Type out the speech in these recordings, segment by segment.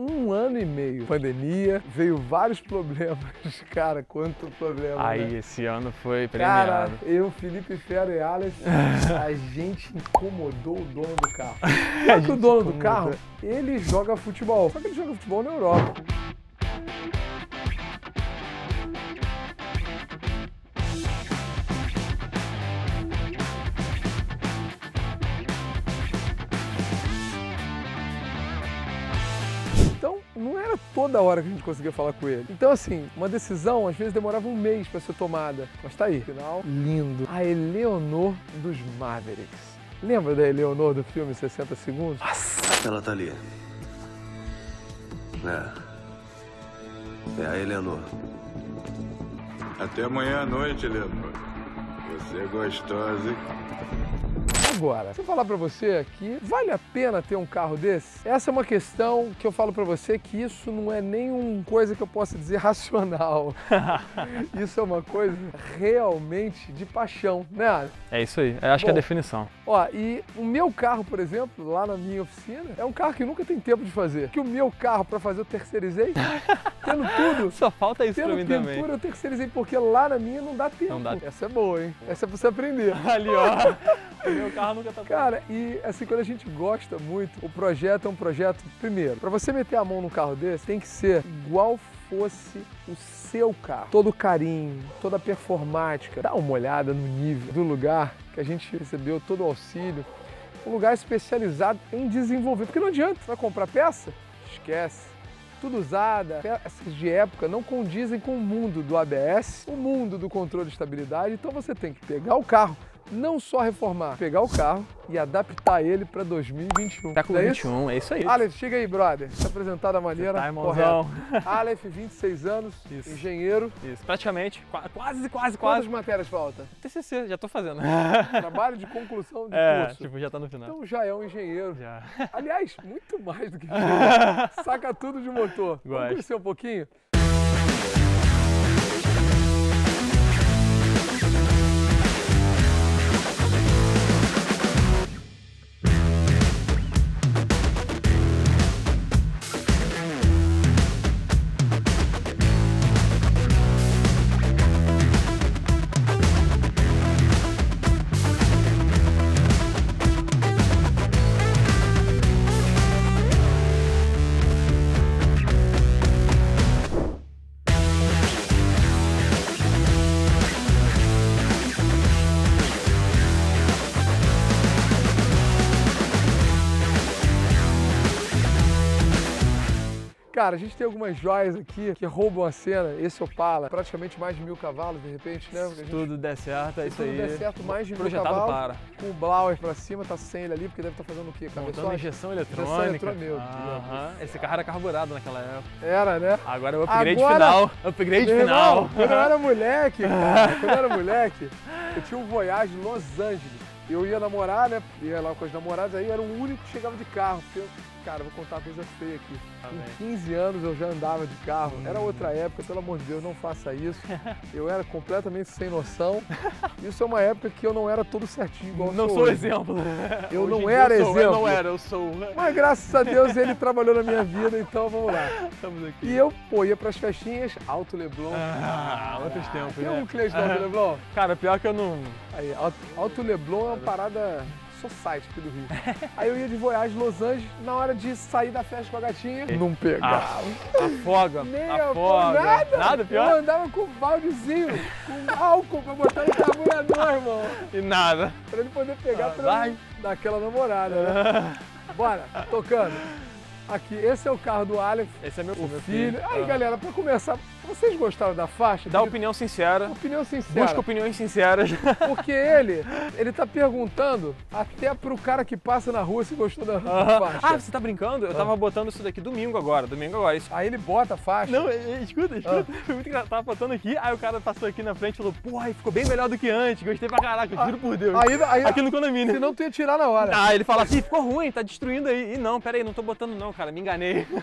um ano e meio. Pandemia, veio vários problemas. Cara, quanto problema. Aí, né? esse ano foi Cara, premiado. eu, Felipe Ferro e Alex, a gente incomodou o dono do carro. Só que o dono do carro, ele joga futebol. Só que ele joga futebol na Europa. Não era toda hora que a gente conseguia falar com ele. Então, assim, uma decisão às vezes demorava um mês para ser tomada. Mas tá aí. Final lindo. A Eleonor dos Mavericks. Lembra da Eleonor do filme 60 Segundos? Ela tá ali. É. É a Eleanor. Até amanhã à noite, Leonor. Você é gostosa, hein? Agora, se eu falar pra você que vale a pena ter um carro desse, essa é uma questão que eu falo pra você que isso não é nenhuma coisa que eu possa dizer racional. isso é uma coisa realmente de paixão, né? É isso aí. Eu acho que é a Bom. definição. Ó, e o meu carro, por exemplo, lá na minha oficina, é um carro que nunca tem tempo de fazer. Que o meu carro, pra fazer, eu terceirizei. tendo tudo. Só falta isso Tendo mim pintura, também. eu terceirizei, porque lá na minha não dá tempo. Não dá tempo. Essa é boa, hein? Essa é pra você aprender. Ali, ó. o meu carro nunca tá Cara, e assim, quando a gente gosta muito, o projeto é um projeto, primeiro, pra você meter a mão num carro desse, tem que ser igual fosse o seu carro. Todo o carinho, toda a performática. Dá uma olhada no nível do lugar que a gente recebeu, todo o auxílio. Um lugar especializado em desenvolver. Porque não adianta, vai comprar peça? Esquece. Tudo usada, peças de época não condizem com o mundo do ABS, o mundo do controle de estabilidade. Então você tem que pegar o carro, não só reformar, pegar o carro e adaptar ele para 2021. Tá com é isso? 21, é isso aí. Aleph, chega aí, brother. Se apresentar da maneira tá, irmãozão. correta. Aleph, 26 anos, Isso. engenheiro. Isso, praticamente. qua- Quase, quase, Quantas quase. matérias falta? TCC, já tô fazendo. Trabalho de conclusão de é, curso. tipo, já tá no final. Então já é um engenheiro. Já. Aliás, muito mais do que engenheiro. Saca tudo de motor. Vamos Gosto. conhecer um pouquinho? Cara, a gente tem algumas joias aqui que roubam a cena. Esse Opala, praticamente mais de mil cavalos, de repente, né? Gente- tudo der certo, é se isso tudo aí. der certo, mais de mil Projetado cavalos. para. Com o Blauer pra cima, tá sem ele ali, porque deve estar fazendo o quê? Montando injeção Injeção eletrônica. eletrônica. Aham. Esse carro era carburado naquela época. Era, né? Agora é o upgrade Agora- final. Upgrade Meu final. irmão, quando eu era moleque, cara, quando eu era moleque, eu tinha um Voyage em Los Angeles. Eu ia namorar, né? Ia lá com as namoradas, aí era o único que chegava de carro. Porque, cara, eu vou contar uma coisa feia aqui. Tá Com bem. 15 anos eu já andava de carro. Era outra época, pelo amor de Deus, não faça isso. Eu era completamente sem noção. Isso é uma época que eu não era todo certinho igual Não sou sou exemplo. Eu Hoje não era eu sou, Eu exemplo. não era, eu sou. Mas graças a Deus ele trabalhou na minha vida, então vamos lá. Estamos aqui. E eu, pô, ia pras festinhas, Alto Leblon. Ah, outros tempos, Tem né? um cliente do Alto Leblon? Cara, pior que eu não. Aí, Alto Leblon é uma parada society aqui do Rio. Aí eu ia de Voyage Los Angeles, na hora de sair da festa com a gatinha, não pegava. Afoga. Nem afoga. nada. Nada Eu pior? andava com um baldezinho, com álcool pra botar no carburador, irmão. E nada. Pra ele poder pegar Ah, pra vai. daquela namorada, né? Bora, tocando. Aqui, esse é o carro do Aleph, Esse é meu, o meu filho. Aí, Ah. galera, pra começar, vocês gostaram da faixa? Dá Porque- opinião sincera. opinião sincera. Busca opiniões sinceras. Porque ele, ele tá perguntando até pro cara que passa na rua se gostou da, da Ah, faixa. você tá brincando? Eu tava botando isso daqui domingo agora. Domingo agora. Isso. Aí ele bota a faixa. Não, eh, escuta, escuta. Foi muito engraçado. Tava botando aqui, aí o cara passou aqui na frente e falou: Porra, aí ficou bem melhor do que antes. Gostei pra caraca, juro por Deus. Aí, aí, Aqui no condomínio. senão tu ia tirar na hora. Ah, ele fala assim, ficou ruim, tá destruindo aí. E não, pera aí, não tô botando não, cara, me enganei.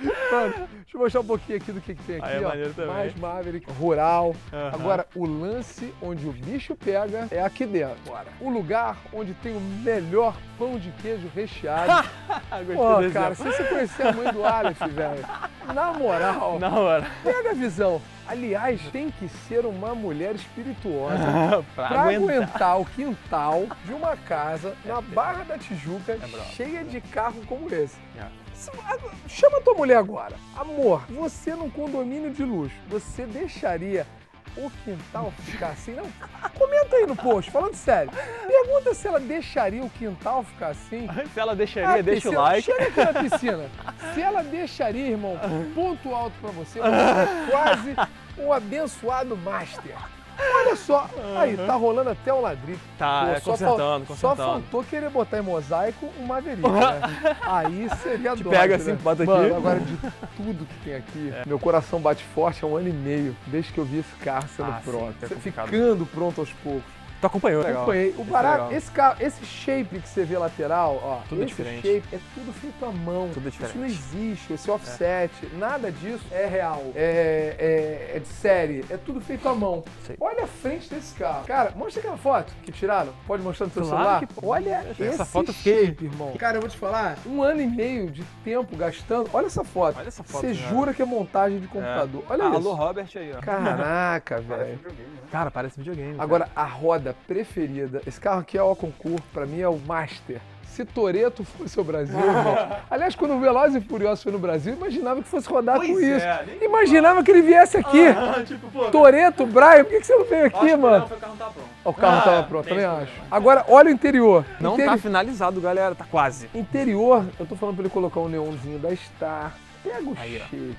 Mano, deixa eu mostrar um pouquinho aqui do que, que tem aqui, Aí é ó. maneiro também. Mais Maverick, rural. Aham. Agora, o lance onde o bicho pega é aqui dentro. Agora, o lugar onde tem o melhor pão de queijo recheado. Pô, cara, se você conhecer a mãe do Aleph, velho, na moral, Na hora. pega a visão. Aliás, tem que ser uma mulher espirituosa pra, aguentar. aguentar o quintal de uma casa na Barra da Tijuca É cheia de carro como esse. É. Chama tua mulher agora. Amor, você num condomínio de luxo, você deixaria o quintal ficar assim? Não. Comenta aí no post, falando sério. Pergunta se ela deixaria o quintal ficar assim. Se ela deixaria, deixa o like. Chega aqui na piscina. Se ela deixaria, irmão, ponto alto pra você, você é quase um abençoado master. Olha só, aí, tá rolando até o ladrilho. Tá, Pô, é, só consertando, fal- Só faltou querer botar em mosaico um Maverick, né? Aí seria Te pega né? assim, bota aqui. Mano, agora de tudo que tem aqui, meu coração bate forte há um ano e meio, desde que eu vi esse carro sendo Ah, sim, pronto. é Você complicado. ficando pronto aos poucos. Tu acompanhou, legal. Acompanhei. O é barato, esse carro, esse shape que você vê lateral, ó, Tudo esse diferente. shape é tudo feito à mão. Tudo diferente. Isso não existe, esse offset, nada disso é real, é, é- é de série, é tudo feito à mão. Sei. Olha a frente desse carro. Cara, mostra aquela foto que tiraram. Pode mostrar no seu Claro celular? que. Olha Essa esse foto shape, irmão. Cara, eu vou te falar, um ano e meio de tempo gastando. Olha essa foto. Olha essa foto, Você cara. jura que é montagem de computador. Olha ah, isso. Alô, Robert aí, ó. Caraca, velho. Cara, parece videogame. cara. Agora, a roda preferida. Esse carro aqui é o concurso, pra mim é o Master. Se Toreto fosse o Brasil, irmão. Aliás, quando o Velozes e Furiosos foi no Brasil, eu imaginava que fosse rodar Pois com é, isso. imaginava que ele viesse aqui. Ah, tipo, pô. Toreto, Brian, por que, que você não veio aqui, Acho que mano? não, foi o carro não tá pronto. Ó, O carro Ah, tava pronto, também acho. Agora, olha o interior. Não Interi- tá finalizado, galera. Tá quase. Interior, eu tô falando pra ele colocar um neonzinho da Star. Pega o Aí, ó. mano.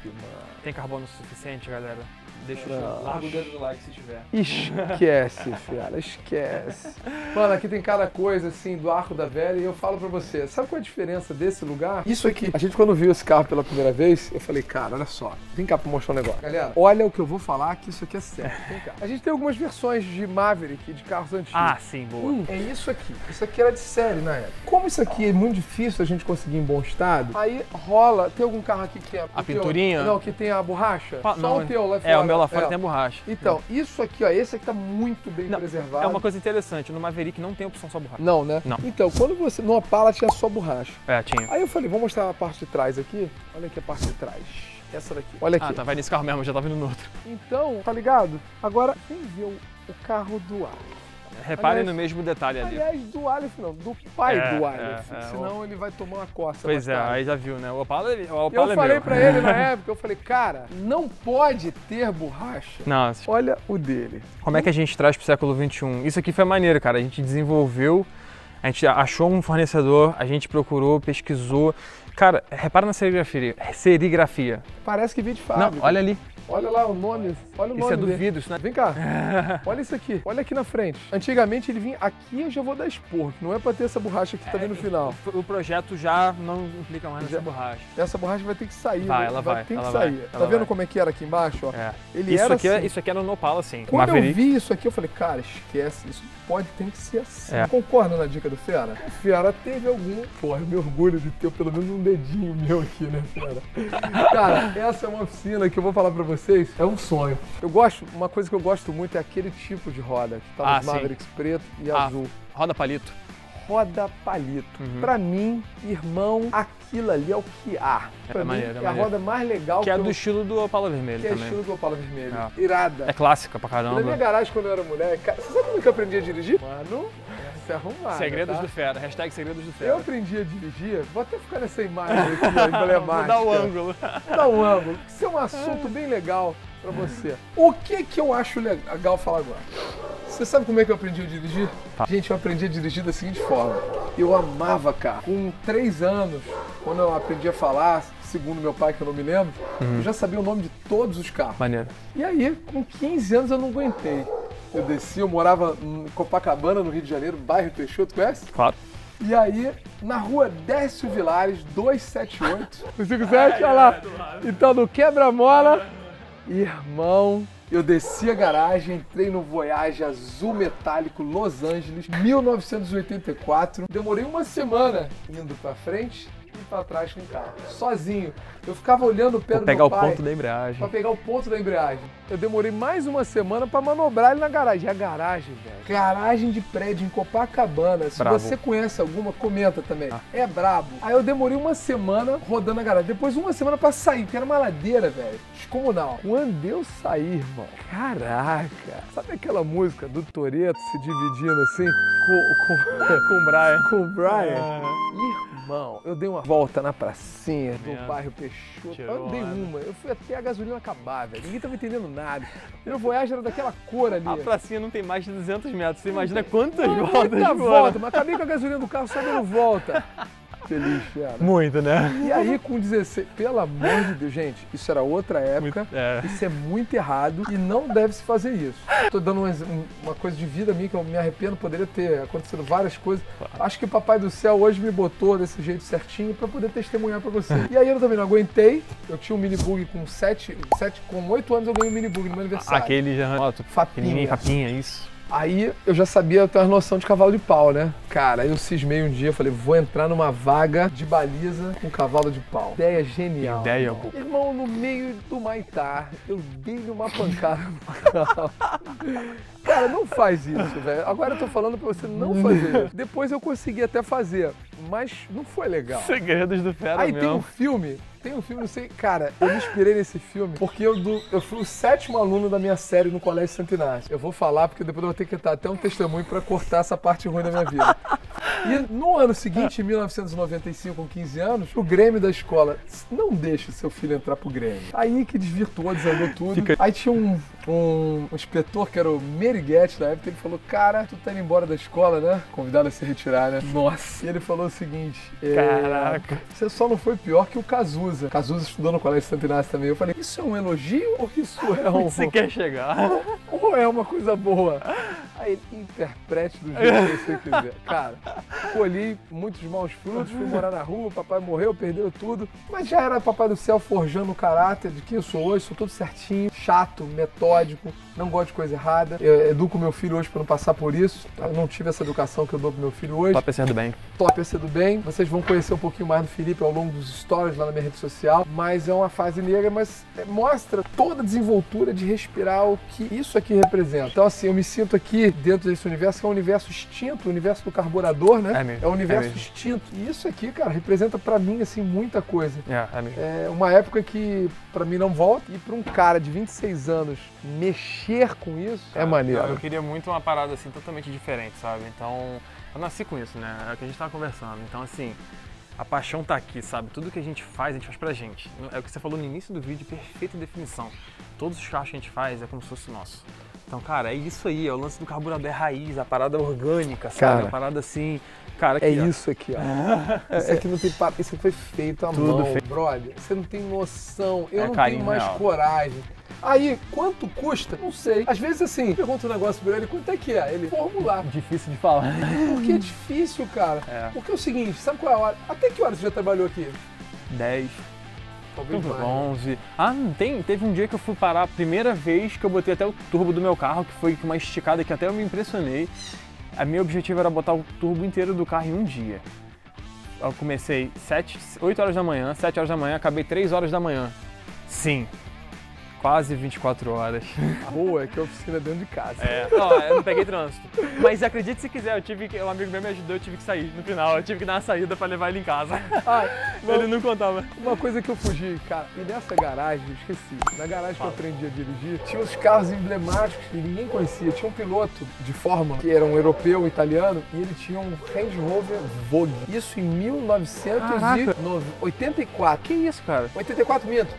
Tem carbono suficiente, galera? Deixa eu larga o dedo do like se tiver. Esquece, fiara, esquece. Mano, aqui tem cada coisa assim do arco da velha e eu falo pra você, sabe qual é a diferença desse lugar? Isso aqui. A gente quando viu esse carro pela primeira vez, eu falei, cara, olha só. Vem cá pra mostrar um negócio. Galera, olha o que eu vou falar que isso aqui é sério. Vem cá. A gente tem algumas versões de Maverick, de carros antigos. Ah, sim, boa. Um é isso aqui. Isso aqui era de série na época. Como isso aqui é muito difícil a gente conseguir em bom estado, aí rola. Tem algum carro aqui que é. A o teu- pinturinha? Não, que tem a borracha? Fa- Só não, o teu lá fora. É, o meu lá fora É. tem a borracha. Então, isso aqui, ó, esse aqui tá muito bem Não, preservado. É uma coisa interessante, no Maverick não tem opção só borracha. Não, né? Não. Então, quando você. No Opala tinha só borracha. É, tinha. Aí eu falei, vou mostrar a parte de trás aqui. Olha aqui a parte de trás. Essa daqui. Olha aqui. Ah, tá, vai nesse carro mesmo, já tava indo no outro. Então, tá ligado? Agora, vem ver o, carro do Aleph. Reparem Aliás- no mesmo detalhe ali. Aliás, do Aleph não, do pai É, do Aleph. é, é, senão ele vai tomar uma coça. Pois é, tarde. aí já viu, né? O Opala, o Eu Opala é falei meu. pra ele na época, eu falei, cara, não pode ter borracha. Não, Olha o dele. como é que a gente traz pro século XXI? Isso aqui foi maneiro, cara. A gente desenvolveu, a gente achou um fornecedor, a gente procurou, pesquisou. Cara, repara na serigrafia. Serigrafia. Parece que veio de fábrica. Não, olha ali. Olha lá o nome. Olha o Isso nome é do dele. vidro, isso não é... Vem cá. Olha isso aqui. Olha aqui na frente. Antigamente ele vinha aqui eu já vou dar esporro. que Não é pra ter essa borracha que tá vendo no final. O projeto já não implica mais Já- nessa borracha. Essa borracha vai ter que sair. Vai, né? ela vai, ter ela que vai, sair. ela tá vendo vai. como é que era aqui embaixo? Ó? É. Ele isso, era aqui é, assim. isso aqui era no Opala, sim. Quando Maverick. eu vi isso aqui, eu falei, cara, esquece. Isso pode, tem que ser assim. É. Concorda na dica do Fera? O Fera teve algum. Porra, eu me orgulho de ter pelo menos um dedinho meu aqui, né, Fera? cara, essa é uma oficina que eu vou falar pra vocês. É um sonho. Eu gosto, uma coisa que eu gosto muito é aquele tipo de roda que tá Ah, nos sim. Mavericks preto e Ah, azul. Roda palito. Roda palito. Uhum. Pra mim, irmão, aquilo ali é o que há. Pra mim, maneiro, é é a roda mais legal Que é eu- do estilo do Opala Vermelho que é também. estilo do Opala Vermelho. É. Irada. É clássica pra Na minha caramba. garagem, quando eu era mulher, cara, você sabe como que eu aprendi a dirigir? Mano, é arrumada, Segredos tá? do Fera. Hashtag Segredos do Fera. Eu aprendi a dirigir, vou até ficar nessa imagem aqui, emblemática. Dar o ângulo. Vou dar um ângulo. Isso é um assunto bem legal pra você. O que que eu acho legal falar agora? Você sabe como é que eu aprendi a dirigir? Gente, eu aprendi a dirigir da seguinte forma. Eu amava carro. Com três anos, quando eu aprendi a falar, segundo meu pai, que eu não me lembro, eu já sabia o nome de todos os carros. Maneiro. E aí, com 15 anos, eu não aguentei. Eu desci, eu morava em Copacabana, no Rio de Janeiro, bairro Peixoto, conhece? Claro. E aí, na rua Décio Vilares, 278. 257, olha lá. Então, no quebra-mola, irmão, eu desci a garagem, entrei no Voyage azul metálico Los Angeles, 1984. Demorei uma semana indo pra frente pra trás com o carro. Sozinho. Eu ficava olhando o pé Vou do pegar meu o pai ponto da embreagem. pra pegar o ponto da embreagem. Eu demorei mais uma semana pra manobrar ele na garagem. E a garagem, velho. Garagem de prédio em Copacabana. Se Bravo. você conhece alguma, comenta também. Ah. É brabo. Aí eu demorei uma semana rodando a garagem. Depois uma semana pra sair, porque era uma ladeira, velho. Descomunal. Quando eu saí, irmão. Caraca. Sabe aquela música do Toreto se dividindo assim? Com, com, com o Brian. Com o Brian. Irmão, eu dei uma volta na pracinha do Mesmo. bairro Peixoto. Tirou Eu dei uma. Eu fui até a gasolina acabar, velho. Ninguém tava entendendo nada. Meu Voyage era daquela cor ali. A pracinha não tem mais de 200 metros. Você imagina quantas Muita voltas foram? volta, mas acabei com a gasolina do carro só dando volta. Feliz, cara. Muito, né? E aí, com 16, pelo amor de Deus, gente, isso era outra época. É. Isso é muito errado e não deve se fazer isso. Tô dando um ex- um- uma coisa de vida minha que eu me arrependo, poderia ter acontecido várias coisas. Acho que o Papai do Céu hoje me botou desse jeito certinho pra poder testemunhar pra você. E aí eu também não aguentei. Eu tinha um mini bug com 7, 7 com 8 anos eu ganhei um mini bug no meu aniversário. Aquele já. Ó, tu- Fapinha. papinha, isso. Aí eu já sabia ter uma noção de cavalo de pau, né? Cara, aí eu cismei um dia, falei, vou entrar numa vaga de baliza com cavalo de pau. Ideia genial. Ideia, irmão. pô. Irmão, no meio do Maitá, eu dei-lhe uma pancada no. Cara, não faz isso, velho. Agora eu tô falando pra você não fazer isso. Depois eu consegui até fazer, mas não foi legal. Segredos do Fera Aí tem um mesmo. filme, tem um filme, não sei, cara, eu me inspirei nesse filme porque eu, do- eu fui o sétimo aluno da minha série no Colégio Santo Inácio. Eu vou falar porque depois eu vou ter que dar até um testemunho pra cortar essa parte ruim da minha vida. E no ano seguinte, em 1995, com 15 anos, o Grêmio da escola não deixa o seu filho entrar pro Grêmio. Aí que desvirtuou, desandou tudo. Fica- Aí tinha um, um, um inspetor que era o Meriguete na época, ele falou, cara, tu tá indo embora da escola, né? Convidado a se retirar, né? Nossa. E ele falou o seguinte, é, Caraca. você só não foi pior que o Cazuza. Cazuza estudou no Colégio Santo Inácio também. Eu falei, isso é um elogio ou isso é um... Você quer chegar? ou é uma coisa boa? Aí interprete do jeito que você quiser. Cara, colhi muitos maus frutos, fui morar na rua, papai morreu, perdeu tudo. Mas já era papai do céu forjando o caráter de quem eu sou hoje, sou todo certinho, chato, metódico, não gosto de coisa errada. Eu educo meu filho hoje pra não passar por isso. Eu não tive essa educação que eu dou pro meu filho hoje. Top do bem. Top esse do bem. Vocês vão conhecer um pouquinho mais do Felipe ao longo dos stories lá na minha rede social. Mas é uma fase negra, mas é, mostra toda a desenvoltura de respirar o que isso aqui representa. Então, assim, eu me sinto aqui dentro desse universo, que é um universo extinto, o universo do carburador, né? É mesmo, É um universo é extinto. E isso aqui, cara, representa pra mim, assim, muita coisa. É, é mesmo. É uma época que pra mim não volta. E pra um cara de 26 anos mexer com isso é maneiro. Eu queria muito uma parada assim totalmente diferente, sabe? Então, eu nasci com isso, né? É o que a gente tava conversando. Então, assim, a paixão tá aqui, sabe? Tudo que a gente faz, a gente faz pra gente. É o que você falou no início do vídeo, perfeita definição. Todos os carros que a gente faz é como se fosse nosso. Então, cara, é isso aí, é o lance do carburador é raiz, a parada orgânica, sabe? Cara, a parada assim. Cara, É aqui, ó. isso aqui, ó. Isso aqui não tem papo, isso foi feito à Tudo mão, feito. brother. Você não tem noção. Eu É não carinho tenho mais real. coragem. Aí, quanto custa? Não sei. Às vezes, assim, pergunta um negócio pra ele, quanto é que é? Ele, formular. Difícil de falar. Porque é difícil, cara. É. Porque é o seguinte, sabe qual é a hora? Até que hora você já trabalhou aqui? 10, Talvez mais. 11. Ah, não tem, teve um dia que eu fui parar a primeira vez que eu botei até o turbo do meu carro, que foi uma esticada que até eu me impressionei. A meu objetivo era botar o turbo inteiro do carro em um dia. Eu comecei 7, 8 horas da manhã, 7 horas da manhã, acabei 3 horas da manhã. Sim, quase 24 horas. Boa, é que a oficina é dentro de casa. É, não, eu não peguei trânsito. Mas acredite se quiser, eu tive que, um amigo meu me ajudou, eu tive que sair no final, eu tive que dar uma saída pra levar ele em casa. Ah, Ele não contava. Uma coisa que eu fugi, cara, e nessa garagem, eu esqueci, na garagem que eu aprendi a dirigir, tinha uns carros emblemáticos que ninguém conhecia. Tinha um piloto de Fórmula, que era um europeu, um italiano, e ele tinha um Range Rover Vogue. Isso em 1984. Que isso, cara? 84 minto,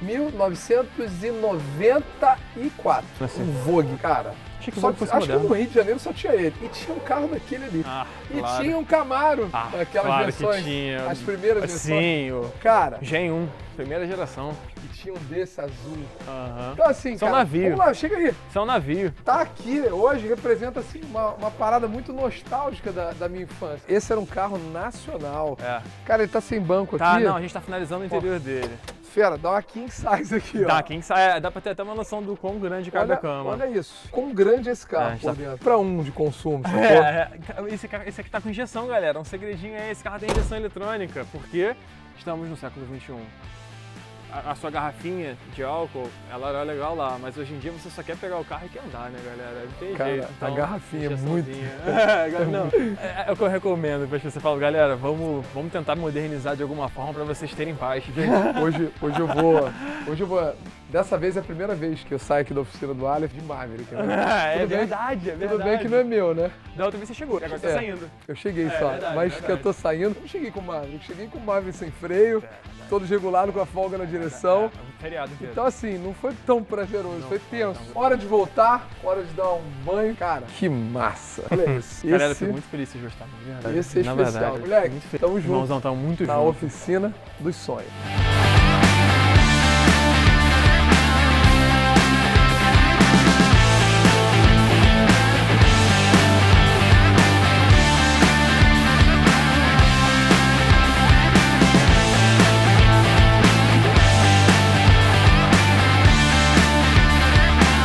1994. Assim. Um Vogue, cara. Achei que o Só, Vogue fosse acho que moderno. no Rio de Janeiro só tinha ele. E tinha um carro daquele ali. Ah, e claro. tinha um Camaro, Ah, aquelas claro versões. que tinha. As primeiras versões. Sim, o Cara, Gen 1, primeira geração. e tinha um desse azul. Aham. Então assim, São cara, navio. vamos lá, chega aí. Isso é um navio. Tá aqui hoje, representa assim uma, uma parada muito nostálgica da, da minha infância. Esse era um carro nacional. É. Cara, ele tá sem banco Tá, aqui. não, a gente tá finalizando o interior dele. Fera, dá uma king size aqui, ó. Dá, quem sai, dá pra ter até uma noção do quão grande cabe olha, a cama. olha isso. Quão grande é esse carro É, por tá- dentro. Pra um de consumo? É, é, esse, esse aqui tá com injeção, galera. Um segredinho é esse carro tem injeção eletrônica. Porque estamos no século XXI. A, a sua garrafinha de álcool, ela era legal lá, mas hoje em dia você só quer pegar o carro e quer andar, né, galera? Não tem Cara, jeito. a então, garrafinha é muito- É, não, é, é o que eu recomendo para você falar, galera, vamos, vamos tentar modernizar de alguma forma para vocês terem paz. Gente, hoje, hoje eu vou. Hoje eu vou. Dessa vez é a primeira vez que eu saio aqui da oficina do Aleph de Maverick. Né? é Tudo bem- verdade, é verdade. Tudo bem que não é meu, né? Da outra vez você chegou, agora você É. tá saindo. Eu cheguei É, só, verdade, mas verdade. que eu tô saindo. Não cheguei com o Maverick, cheguei com o Maverick sem freio, todo regulado com a folga na direção. É, um feriado inteiro. Então assim, não foi tão prazeroso, foi tenso. Hora de voltar, hora de dar um banho. Cara, que massa. Olha isso. Galera, eu Esse, fico muito feliz de verdade. esse é Na especial. verdade, Moleque, tamo junto Irmãozão, tamo muito na junto. oficina dos sonhos.